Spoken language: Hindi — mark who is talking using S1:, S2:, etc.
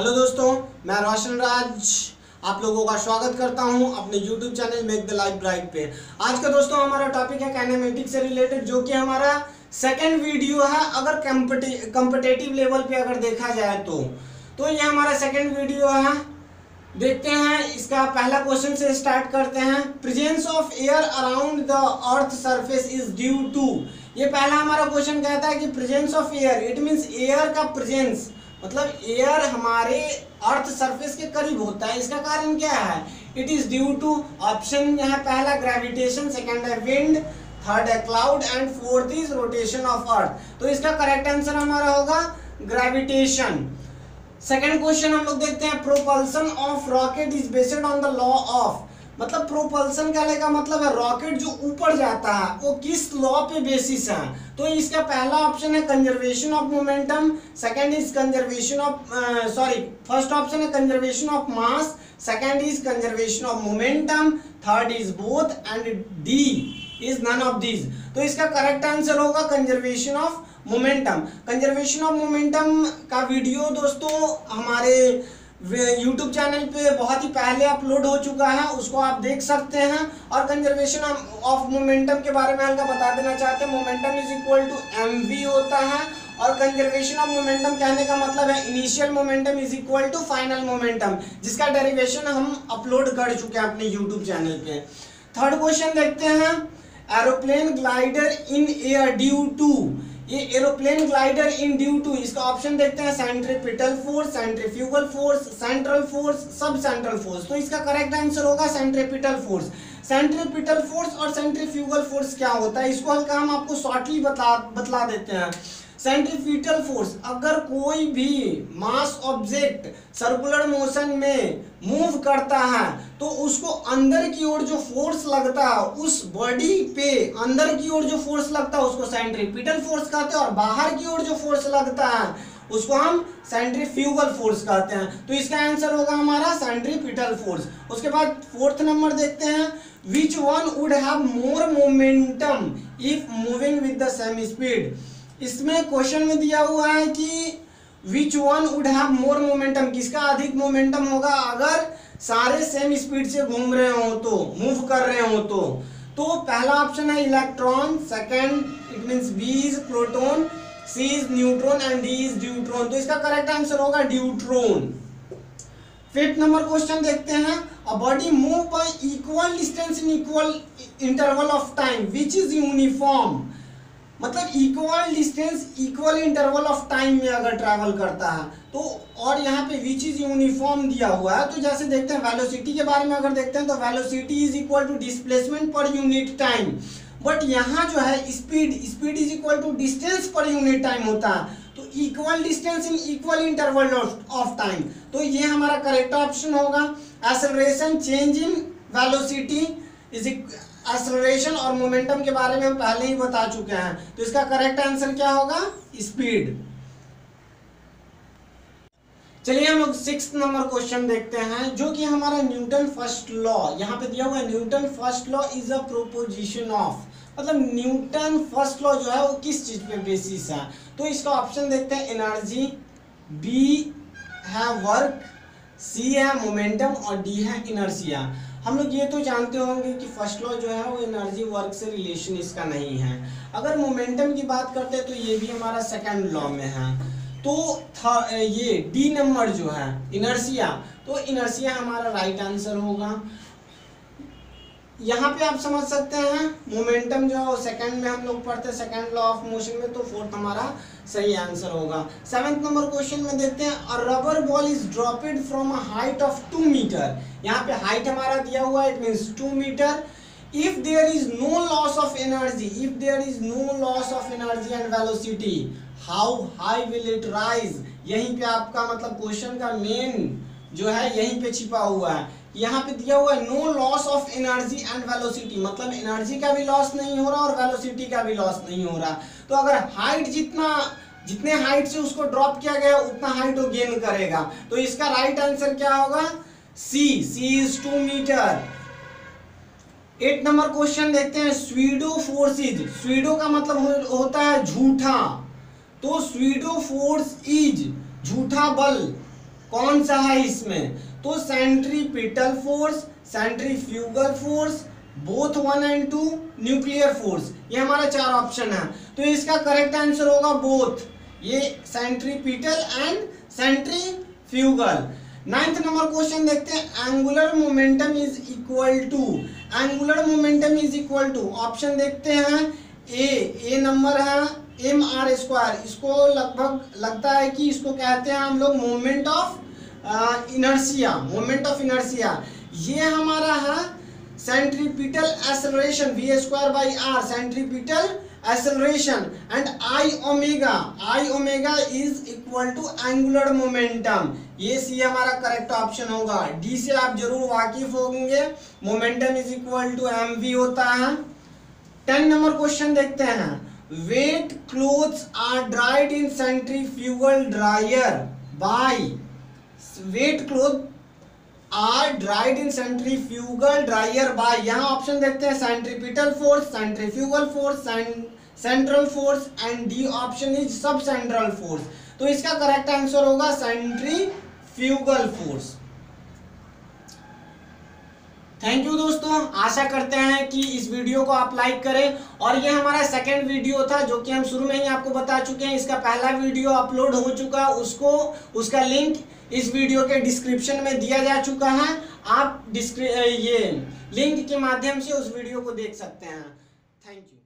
S1: हेलो दोस्तों, मैं रोशन राज आप लोगों का स्वागत करता हूँ अपने YouTube channel make the life bright पे। आज का दोस्तों हमारा टॉपिक है काइनेमेटिक्स से रिलेटेड जो कि हमारा सेकंड वीडियो है, अगर कंपटेटिव लेवल पे अगर देखा जाए तो। तो ये हमारा सेकंड वीडियो है। देखते हैं, इसका पहला क्वेश्चन से स्टार्ट करते हैं। Presence of air around the earth surface is due to ये पहला हमारा क्वेश्चन कहता है कि presence of air it means air का प्रेजेंस मतलब एयर हमारे अर्थ सरफेस के करीब होता है। इसका कारण क्या है? It is due to option है पहला ग्रेविटेशन सेकेंड है विंड थर्ड है cloud and fourth is rotation of earth तो इसका करेक्ट आंसर हमारा होगा ग्रेविटेशन सेकेंड क्वेश्चन हम लोग देखते हैं propulsion of rocket is based on the law of मतलब प्रोपल्सन कहने का मतलब है रॉकेट जो ऊपर जाता है, वो किस लॉ पे बेसिस है? तो इसका पहला ऑप्शन है conservation of momentum second is conservation of sorry first option है conservation of mass second is conservation of momentum third is both and D is none of these तो इसका करेक्ट आंसर होगा conservation of momentum conservation of momentum का वीडियो दोस्तों, हमारे यूट्यूब चैनल पे बहुत ही पहले अपलोड हो चुका है, उसको आप देख सकते हैं। और कंजर्वेशन ऑफ़ मोमेंटम के बारे में हल्का बता देना चाहते हैं। Momentum is equal to M होता है। और कंजर्वेशन ऑफ़ मोमेंटम कहने का मतलब है initial momentum is equal to final momentum जिसका डेरिवेशन हम अपलोड कर चुके हैं अपने यूट्यूब चैनल पे। थर्ड क्वेश्चन देखते हैं। Aeroplane glider in air due to ये aeroplane glider in due to इसका ऑप्शन देखते हैं centripetal force centrifugal force central force सब सेंट्रल फोर्स तो इसका करेक्ट आंसर होगा सेंट्रिपिटल फोर्स सेंट्रिपिटल फोर्स और सेंट्रीफ्यूगल फोर्स क्या होता है? इसको हल्का हम आपको शॉर्टली बता, बतला देते हैं। सेंट्रीफ्यूटल फोर्स अगर कोई भी मास ऑब्जेक्ट सर्कुलर मोशन में मूव करता है तो उसको अंदर की ओर जो फोर्स लगता है, उस बॉडी पे अंदर की ओर जो फोर्स लगता है, उसको सेंट्रीपिटल फोर्स कहते हैं और बाहर की ओर जो फोर्स लगता है, उसको हम सेंट्रीफ्यूगल फोर्स कहते हैं। तो इसका आंसर होगा हमारा सेंट्रीपिटल फोर्स उसके बाद फोर्थ नंबर देखते हैं। Which one would have more momentum if moving with the same speed इसमें क्वेश्चन में दिया हुआ है कि which one would have more momentum किसका अधिक मोमेंटम होगा? अगर सारे सेम स्पीड से घूम रहे हो तो मूव कर रहे हो तो। तो पहला ऑप्शन है electron second it means B is proton C is neutron and D is deuteron तो इसका करेक्ट आंसर होगा ड्यूट्रॉन फिफ्थ नंबर क्वेश्चन देखते हैं। A body move by equal distance in equal interval of time which is uniform मतलब equal distance equal interval of time में अगर ट्रैवल करता है तो और यहाँ पे विच इज़ यूनिफॉर्म दिया हुआ है तो जैसे देखते हैं वेलोसिटी के बारे में अगर देखते हैं तो velocity is equal to displacement per unit time but यहाँ जो है speed speed is equal to distance per unit time होता है. तो equal distance in equal interval of time तो ये हमारा करेक्ट ऑप्शन होगा. Acceleration change in velocity is acceleration और मोमेंटम के बारे में हम पहले ही बता चुके हैं। तो इसका करेक्ट आंसर क्या होगा? स्पीड चलिए हम लोग सिक्स नंबर क्वेश्चन देखते हैं, जो कि हमारा न्यूटन फ़र्स्ट लॉ यहाँ पे दिया हुआ है Newton first law is a proposition of मतलब न्यूटन फ़र्स्ट लॉ जो है वो किस चीज़ पे बेसिस है? तो इसका ऑप्शन देखते हैं एनर्जी बी है वर्क सी है मोमेंटम और डी है इनर्सिया हम लोग ये तो जानते होंगे कि फ़र्स्ट लॉ जो है वो एनर्जी वर्क से रिलेशन इसका नहीं है। अगर मोमेंटम की बात करते हैं तो ये भी हमारा सेकेंड लॉ में है। तो ये डी नंबर जो है इनर्सिया तो इनर्सिया हमारा राइट आंसर होगा। यहाँ पे आप समझ सकते हैं मोमेंटम जो है सेकंड में हम लोग पढ़ते हैं सेकंड लॉ ऑफ़ मोशन में तो फोर्थ हमारा सही आंसर होगा। सेवेंथ नंबर क्वेश्चन में देखते हैं और rubber ball is dropped from a height of two metre यहाँ पे हाइट हमारा दिया हुआ it means two metre if there is no loss of energy, if there is no loss of energy and velocity, how high will it rise? यहीं पे आपका मतलब क्वेश्चन का मेन जो है यहीं पे छिपा हुआ है। यहाँ पे दिया हुआ है no loss of energy and velocity मतलब एनर्जी का भी लॉस नहीं हो रहा और वेलोसिटी का भी लॉस नहीं हो रहा। तो अगर हाइट जितना जितने हाइट से उसको ड्रॉप किया गया उतना हाइट वो गेन करेगा। तो इसका राइट आंसर क्या होगा? C C is two metre eight number question देखते हैं स्वीडो फोर्सिज स्वीडो का मतलब हो, होता है झूठा। तो स्वीडो फोर्स इज़ झूठा बल। कौन सा है इसमें? तो centripetal force, centrifugal force, both one and two, nuclear force. ये हमारा चार ऑप्शन है। तो इसका करेक्ट आंसर होगा बोथ। ये centripetal and centrifugal. Ninth number question देखते हैं। Angular momentum is equal to. Angular momentum is equal to. Option देखते हैं। ए ए नंबर है, एम आर स्क्वायर। इसको लगभग लगता है कि इसको कहते हैं हम लोग moment of inertia, moment of inertia. ये हमारा है centripetal acceleration V square by R centripetal acceleration and i omega i omega is equal to angular momentum ये सी हमारा करेक्ट ऑप्शन होगा। डी से आप ज़रूर वाकिफ होंगे। Momentum is equal to M V होता है। टेन नंबर क्वेश्चन देखते हैं। Wet clothes are dried in centrifugal dryer by wet cloth are dried in centrifugal dryer by यहाँ ऑप्शन देखते हैं centripetal force centrifugal force central force and D option is सब सेंट्रल फोर्स तो इसका करेक्ट आंसर होगा सेंट्रीफ्यूगल फोर्स थैंक यू दोस्तों। आशा करते हैं कि इस वीडियो को आप लाइक करें। और ये हमारा सेकंड वीडियो था, जो कि हम शुरू में ही आपको बता चुके हैं। इसका पहला वीडियो अपलोड हो चुका, उसको, उसका लिंक इस वीडियो के डिस्क्रिप्शन में दिया जा चुका है। आप डिस्क्रि ये लिंक के माध्यम से उस वीडियो को देख सकते हैं। Thank you